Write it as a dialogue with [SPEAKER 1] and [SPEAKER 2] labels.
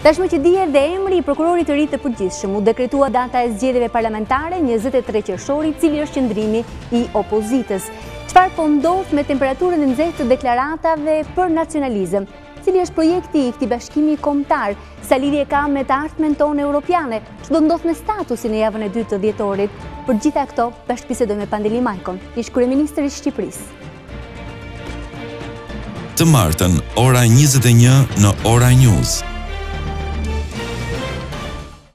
[SPEAKER 1] Tashmë që dihet dhe emri i prokurorit të ri të përgjithshëm, u dekretua data e zgjedhjeve parlamentare 23 qershori, cili është qëndrimi i opozitës. Çfarë po ndodh me temperaturën e nxehtë të deklaratave për nacionalizëm? Cili është projekti i këtij bashkimi kombëtar? Sa lidhje ka me të ardhmen tonë europiane? Ç'do ndodhë me statusin në javën e dytë të dhjetorit? Për të gjitha këto, bashkëbisedoj me Pandeli Majkon, ish-kryeministër i Shqipërisë.
[SPEAKER 2] Të martën, ora 21 në Ora News.